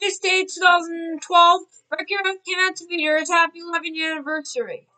This day, two thousand twelve, record came out to. Happy eleventh anniversary.